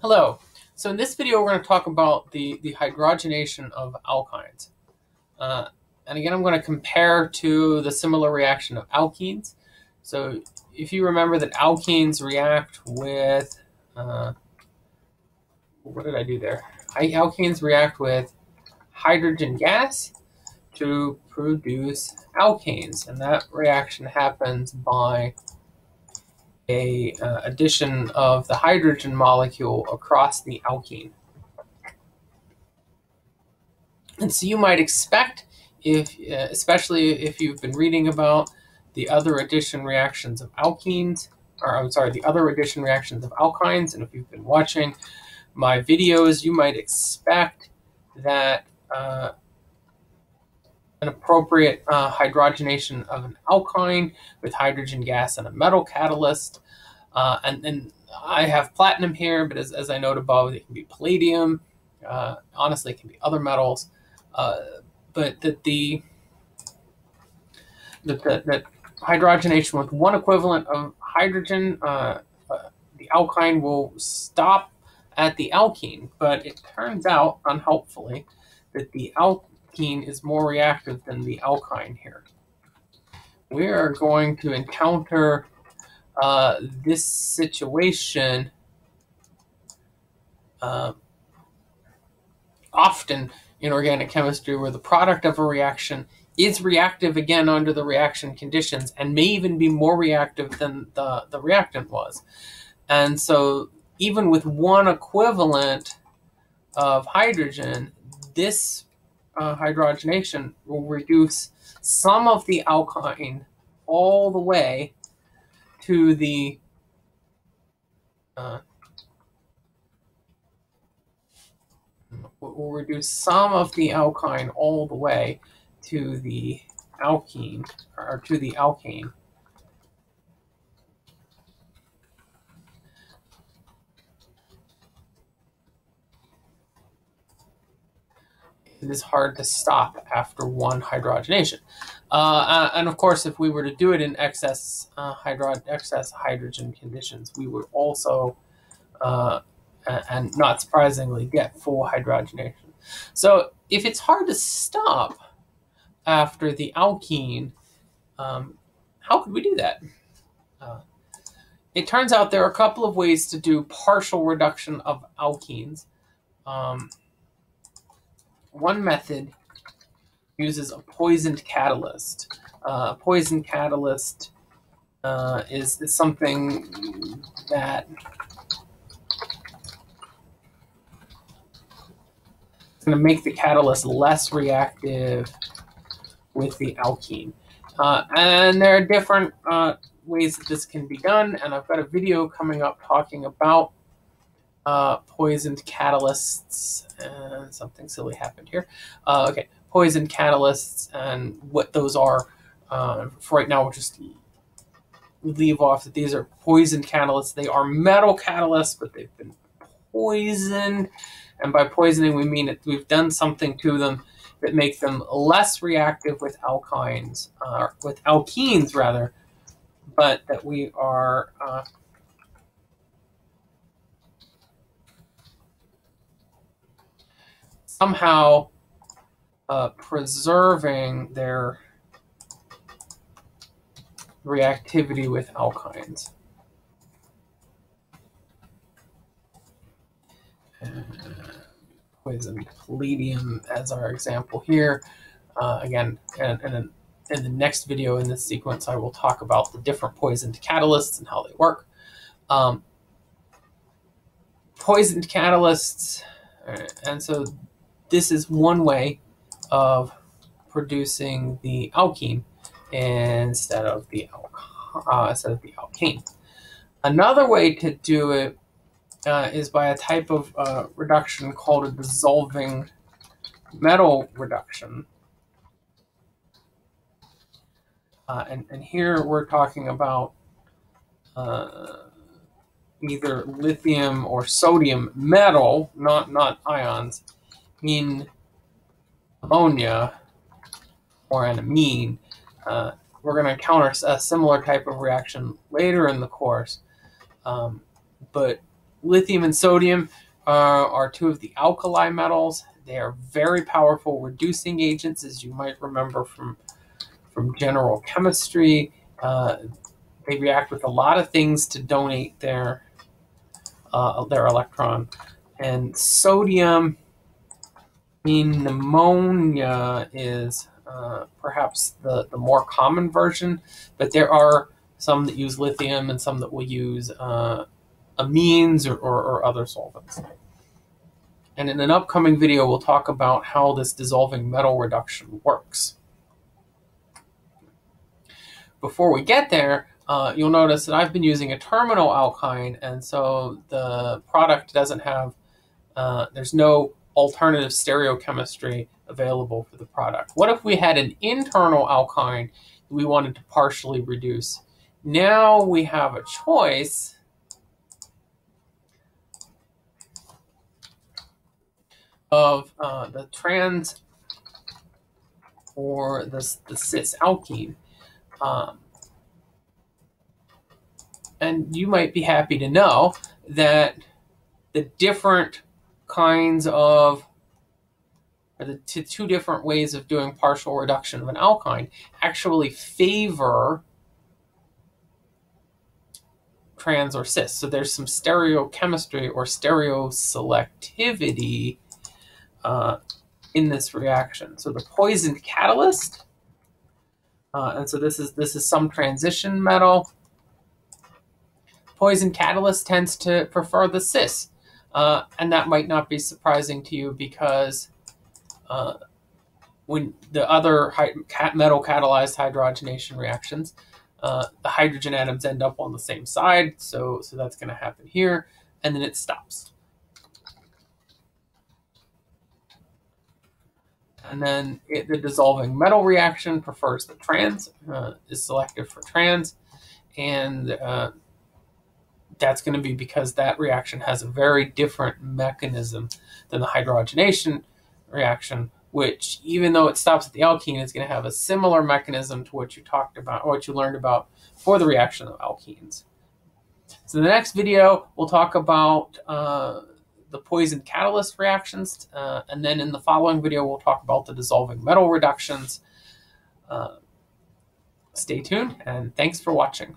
Hello. So in this video, we're going to talk about the, the hydrogenation of alkynes. Uh, and again, I'm going to compare to the similar reaction of alkenes. So if you remember that alkenes react with, uh, what did I do there? Alkenes react with hydrogen gas to produce alkanes. And that reaction happens by a uh, addition of the hydrogen molecule across the alkene. And so you might expect, if uh, especially if you've been reading about the other addition reactions of alkenes, or I'm sorry, the other addition reactions of alkynes, and if you've been watching my videos, you might expect that uh, an appropriate uh, hydrogenation of an alkyne with hydrogen gas and a metal catalyst. Uh, and, then I have platinum here, but as, as I noted above, it can be palladium. Uh, honestly, it can be other metals. Uh, but that the that, that, that hydrogenation with one equivalent of hydrogen, uh, uh, the alkyne will stop at the alkene. But it turns out, unhelpfully, that the al alkene is more reactive than the alkyne here. We are going to encounter uh, this situation uh, often in organic chemistry where the product of a reaction is reactive again under the reaction conditions and may even be more reactive than the, the reactant was. And so even with one equivalent of hydrogen, this uh, hydrogenation will reduce some of the alkyne all the way to the uh, will reduce some of the alkyne all the way to the alkene or to the alkane it is hard to stop after one hydrogenation. Uh, and of course, if we were to do it in excess uh, hydro excess hydrogen conditions, we would also, uh, and not surprisingly, get full hydrogenation. So if it's hard to stop after the alkene, um, how could we do that? Uh, it turns out there are a couple of ways to do partial reduction of alkenes. Um, one method uses a poisoned catalyst. Uh, a poisoned catalyst uh, is, is something that is going to make the catalyst less reactive with the alkene. Uh, and there are different uh, ways that this can be done, and I've got a video coming up talking about uh, poisoned catalysts, and something silly happened here. Uh, okay, poisoned catalysts and what those are. Uh, for right now, we'll just leave off that these are poisoned catalysts. They are metal catalysts, but they've been poisoned. And by poisoning, we mean that we've done something to them that makes them less reactive with alkynes, uh, with alkenes rather, but that we are uh, somehow uh, preserving their reactivity with alkynes. poison palladium as our example here. Uh, again, and, and in the next video in this sequence, I will talk about the different poisoned catalysts and how they work. Um, poisoned catalysts, and so this is one way of producing the alkene instead of the uh, instead of the alkane. Another way to do it uh, is by a type of uh, reduction called a dissolving metal reduction. Uh, and, and here we're talking about uh, either lithium or sodium metal, not, not ions, in ammonia or an amine, uh, we're going to encounter a similar type of reaction later in the course. Um, but lithium and sodium uh, are two of the alkali metals. They are very powerful reducing agents, as you might remember from, from general chemistry. Uh, they react with a lot of things to donate their, uh, their electron. And sodium in ammonia is uh, perhaps the, the more common version, but there are some that use lithium and some that will use uh, amines or, or, or other solvents. And in an upcoming video, we'll talk about how this dissolving metal reduction works. Before we get there, uh, you'll notice that I've been using a terminal alkyne, and so the product doesn't have, uh, there's no alternative stereochemistry available for the product. What if we had an internal alkyne we wanted to partially reduce? Now we have a choice of uh, the trans or the, the cis alkene. Um, and you might be happy to know that the different kinds of or the two different ways of doing partial reduction of an alkyne actually favor trans or cis. So there's some stereochemistry or stereoselectivity uh, in this reaction. So the poisoned catalyst, uh, and so this is this is some transition metal. Poison catalyst tends to prefer the cis, uh, and that might not be surprising to you because uh, when the other metal catalyzed hydrogenation reactions, uh, the hydrogen atoms end up on the same side, so so that's going to happen here, and then it stops. And then it, the dissolving metal reaction prefers the trans, uh, is selective for trans. And uh, that's going to be because that reaction has a very different mechanism than the hydrogenation reaction, which even though it stops at the alkene, is going to have a similar mechanism to what you talked about, what you learned about for the reaction of alkenes. So the next video, we'll talk about uh, the poison catalyst reactions. Uh, and then in the following video, we'll talk about the dissolving metal reductions. Uh, stay tuned and thanks for watching.